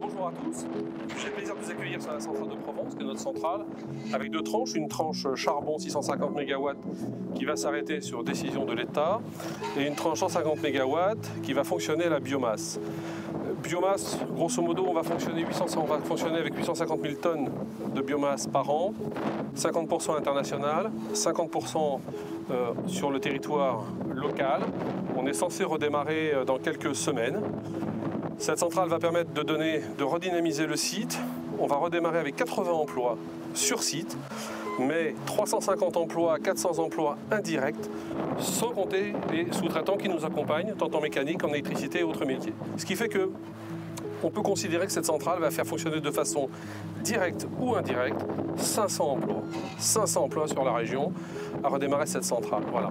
Bonjour à tous, j'ai le plaisir de vous accueillir sur la centrale de Provence, qui est notre centrale, avec deux tranches, une tranche charbon 650 MW qui va s'arrêter sur décision de l'État, et une tranche 150 MW qui va fonctionner à la biomasse. Biomasse, grosso modo, on va fonctionner, 800, on va fonctionner avec 850 000 tonnes de biomasse par an, 50% international, 50% euh, sur le territoire local. On est censé redémarrer euh, dans quelques semaines. Cette centrale va permettre de, donner, de redynamiser le site. On va redémarrer avec 80 emplois sur site, mais 350 emplois, 400 emplois indirects, sans compter les sous-traitants qui nous accompagnent, tant en mécanique qu'en électricité et autres métiers. Ce qui fait que on peut considérer que cette centrale va faire fonctionner de façon directe ou indirecte 500 emplois. 500 emplois sur la région à redémarrer cette centrale. Voilà.